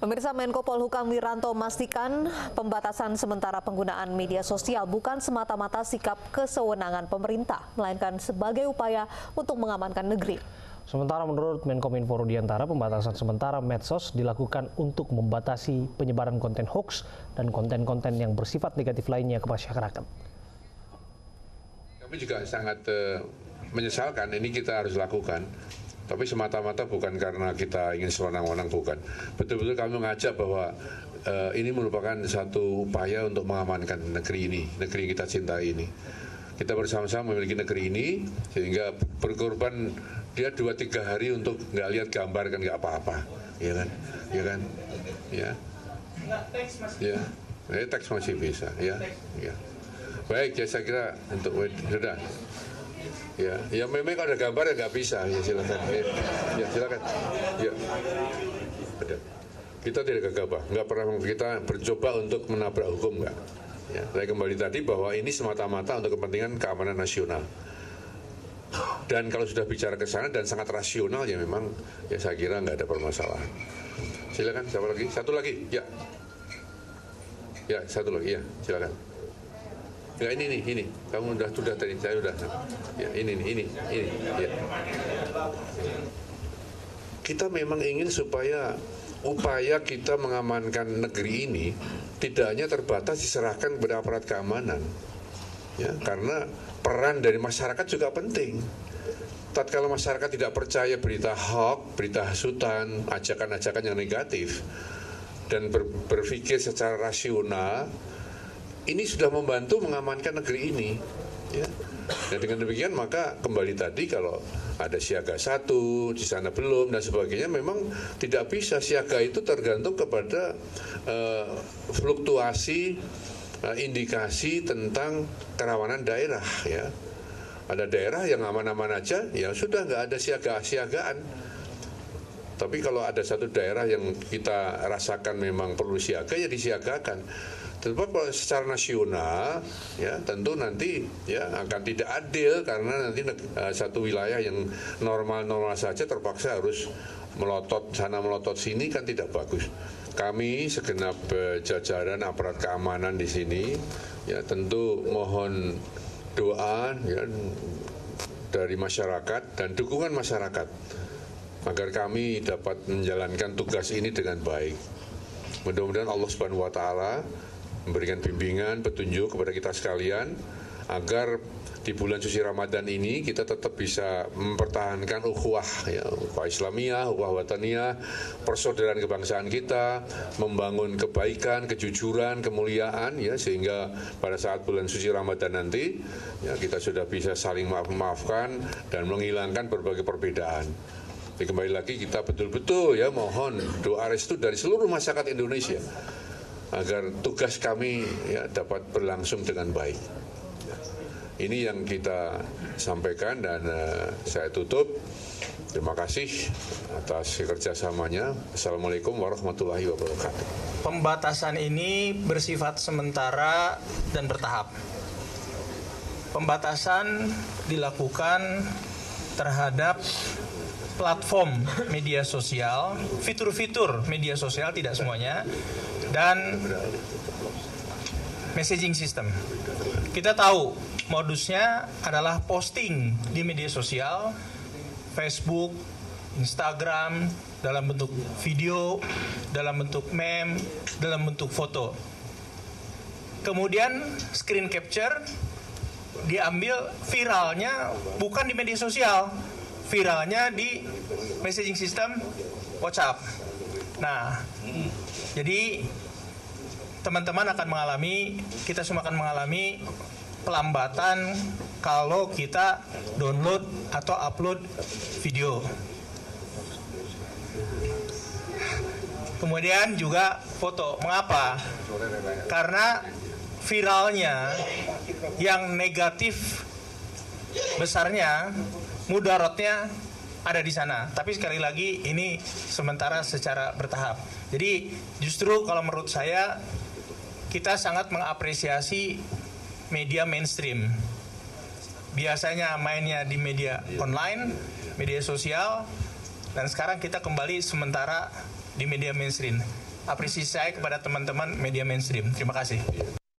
Pemirsa Menko Polhukam Wiranto memastikan pembatasan sementara penggunaan media sosial bukan semata-mata sikap kesewenangan pemerintah, melainkan sebagai upaya untuk mengamankan negeri. Sementara menurut Menkominfo Rudiantara, pembatasan sementara medsos dilakukan untuk membatasi penyebaran konten hoax dan konten-konten yang bersifat negatif lainnya ke masyarakat. Kami juga sangat uh, menyesalkan ini kita harus lakukan tapi semata-mata bukan karena kita ingin sewenang-wenang bukan. Betul-betul kami mengajak bahwa uh, ini merupakan satu upaya untuk mengamankan negeri ini, negeri yang kita cintai ini. Kita bersama-sama memiliki negeri ini sehingga berkorban dia dua tiga hari untuk nggak lihat gambar kan nggak apa-apa, ya kan, ya kan, ya. Ya, ya teks masih bisa, ya, ya. Baik, ya saya kira untuk sudah. Ya, ya memang kalau ada gambar ya nggak bisa. Ya silakan. Ya, ya silakan. Ya. Ada. Kita tidak gegabah, nggak pernah kita bercoba untuk menabrak hukum nggak. Ya, saya kembali tadi bahwa ini semata-mata untuk kepentingan keamanan nasional. Dan kalau sudah bicara ke sana dan sangat rasional ya memang ya saya kira nggak ada permasalahan. Silakan siapa lagi? Satu lagi, ya. Ya, satu lagi, ya, silakan. Ya ini nih, ini. Kamu udah sudah tadi, saya udah. Ya ini nih, ini, ini. Ya. Kita memang ingin supaya upaya kita mengamankan negeri ini tidak hanya terbatas diserahkan kepada aparat keamanan. Ya, karena peran dari masyarakat juga penting. Tatkala masyarakat tidak percaya berita hoax, berita hasutan, ajakan-ajakan yang negatif, dan ber, berpikir secara rasional, ini sudah membantu mengamankan negeri ini. Ya. Dan dengan demikian maka kembali tadi kalau ada siaga satu di sana belum dan sebagainya memang tidak bisa siaga itu tergantung kepada uh, fluktuasi uh, indikasi tentang kerawanan daerah ya. Ada daerah yang aman-aman aja ya sudah nggak ada siaga-siagaan. Tapi kalau ada satu daerah yang kita rasakan memang perlu siaga ya disiagakan. Tetapi kalau secara nasional ya tentu nanti ya akan tidak adil karena nanti uh, satu wilayah yang normal-normal saja terpaksa harus melotot sana melotot sini kan tidak bagus. Kami segenap uh, jajaran aparat keamanan di sini ya tentu mohon doa ya dari masyarakat dan dukungan masyarakat agar kami dapat menjalankan tugas ini dengan baik. Mudah-mudahan Allah Subhanahu wa taala memberikan bimbingan, petunjuk kepada kita sekalian agar di bulan suci Ramadan ini kita tetap bisa mempertahankan ukhuwah ya, ukhuwah Islamiyah, ukhuwah wataniyah, persaudaraan kebangsaan kita, membangun kebaikan, kejujuran, kemuliaan ya sehingga pada saat bulan suci Ramadan nanti ya kita sudah bisa saling maaf-maafkan dan menghilangkan berbagai perbedaan. Jadi kembali lagi kita betul-betul ya mohon doa restu dari seluruh masyarakat Indonesia agar tugas kami ya, dapat berlangsung dengan baik. Ini yang kita sampaikan dan uh, saya tutup. Terima kasih atas kerjasamanya. Assalamualaikum warahmatullahi wabarakatuh. Pembatasan ini bersifat sementara dan bertahap. Pembatasan dilakukan terhadap platform media sosial, fitur-fitur media sosial tidak semuanya, dan messaging system. Kita tahu modusnya adalah posting di media sosial, Facebook, Instagram, dalam bentuk video, dalam bentuk meme, dalam bentuk foto. Kemudian screen capture diambil viralnya bukan di media sosial, viralnya di messaging system WhatsApp. Nah, jadi teman-teman akan mengalami, kita semua akan mengalami pelambatan kalau kita download atau upload video. Kemudian juga foto. Mengapa? Karena viralnya yang negatif besarnya mudaratnya ada di sana. Tapi sekali lagi ini sementara secara bertahap. Jadi justru kalau menurut saya kita sangat mengapresiasi media mainstream. Biasanya mainnya di media online, media sosial, dan sekarang kita kembali sementara di media mainstream. apresiasi saya kepada teman-teman media mainstream. Terima kasih.